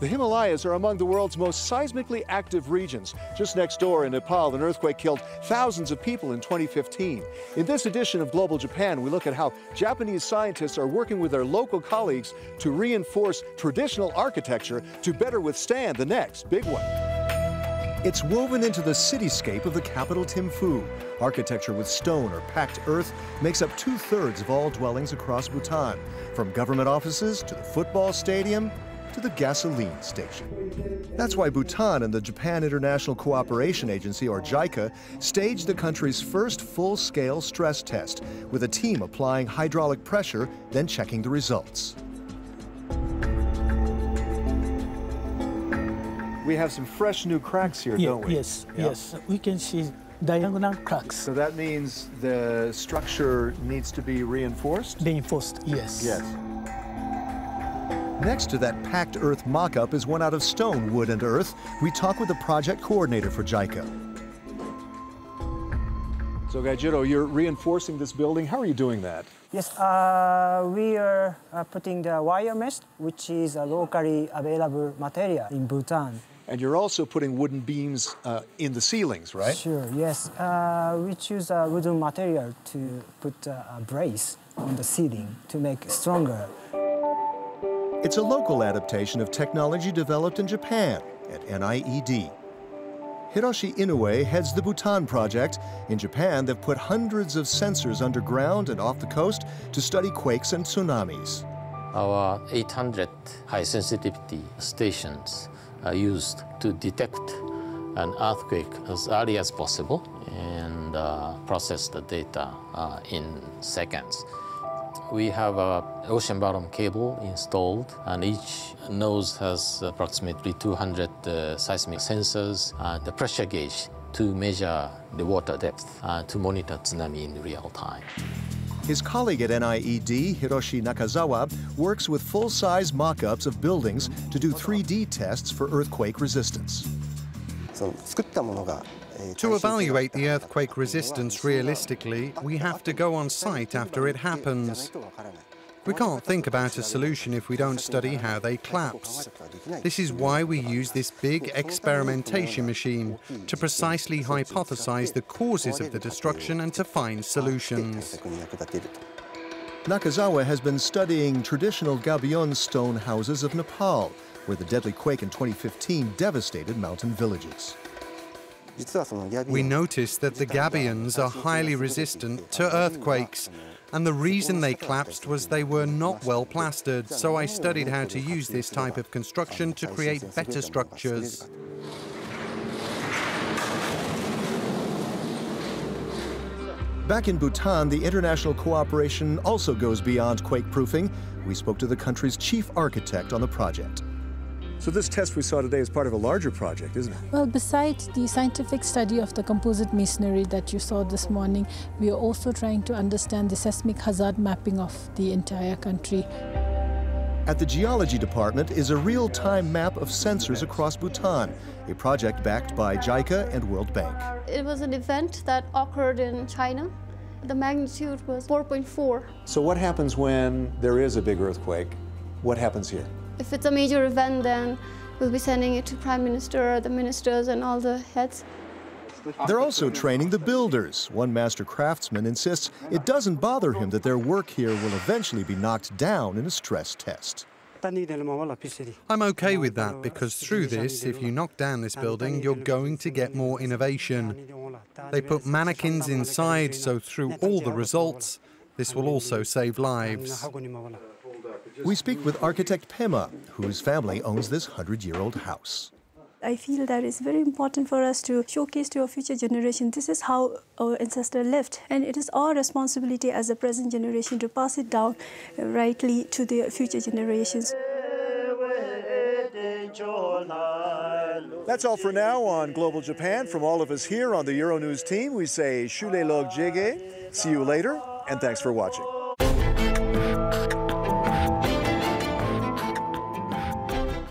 The Himalayas are among the world's most seismically active regions. Just next door in Nepal, an earthquake killed thousands of people in 2015. In this edition of Global Japan, we look at how Japanese scientists are working with their local colleagues to reinforce traditional architecture to better withstand the next big one. It's woven into the cityscape of the capital Thimphu. Architecture with stone or packed earth makes up two thirds of all dwellings across Bhutan, from government offices to the football stadium to the gasoline station. That's why Bhutan and the Japan International Cooperation Agency, or JICA, staged the country's first full scale stress test, with a team applying hydraulic pressure, then checking the results. We have some fresh new cracks here, Yeah, don't we? yes, Yeah. yes. We can see diagonal cracks So that means the structure needs to be reinforced? reinforced. Yes. Yes. Next to that packed earth mock-up is one out of stone, wood, and earth. We talk with the project coordinator for JICA. So Gaijiro, you're reinforcing this building. How are you doing that? Yes, uh, we are uh, putting the wire mesh, which is a locally available material in Bhutan. And you're also putting wooden beams uh, in the ceilings, right? Sure, yes. Uh, we choose a wooden material to put uh, a brace on the ceiling to make it stronger. It's a local adaptation of technology developed in Japan at NIED. Hiroshi Inoue heads the Bhutan project. In Japan, they've put hundreds of sensors underground and off the coast to study quakes and tsunamis. Our 800 high sensitivity stations are used to detect an earthquake as early as possible and uh, process the data uh, in seconds. We have a ocean bottom cable installed, and each nose has approximately 200 uh, seismic sensors and the pressure gauge to measure the water depth uh, to monitor tsunami in real time. His colleague at NIED, Hiroshi Nakazawa, works with full-size mock-ups of buildings to do 3D tests for earthquake resistance. その作ったものが、えー To evaluate the earthquake resistance realistically, we have to go on site after it happens. We can't think about a solution if we don't study how they collapse. This is why we use this big experimentation machine to precisely hypothesize the causes of the destruction and to find solutions. Nakazawa has been studying traditional gabion stone houses of Nepal, where the deadly quake in 2015 devastated mountain villages. We noticed that the gabions are highly resistant to earthquakes, and the reason they collapsed was they were not well plastered, so I studied how to use this type of construction to create better structures. Back in Bhutan, the international cooperation also goes beyond quake proofing. We spoke to the country's chief architect on the project. So, this test we saw today is part of a larger project, isn't it? Well, besides the scientific study of the composite masonry that you saw this morning, we are also trying to understand the seismic hazard mapping of the entire country. At the Geology Department is a real time map of sensors across Bhutan, a project backed by JICA and World Bank. It was an event that occurred in China. The magnitude was 4.4. So, what happens when there is a big earthquake? What happens here? If it's a major event, then we'll be sending it to Prime Minister, the ministers, and all the heads. They're also training the builders. One master craftsman insists it doesn't bother him that their work here will eventually be knocked down in a stress test. I'm okay with that because through this, if you knock down this building, you're going to get more innovation. They put mannequins inside, so through all the results, this will also save lives. We speak with architect Pema, whose family owns this 100 year old house. I feel that it's very important for us to showcase to our future generation this is how our ancestors lived, and it is our responsibility as the present generation to pass it down rightly to the future generations. That's all for now on Global Japan. From all of us here on the Euronews team, we say Shule Log Jege. See you later, and thanks for watching.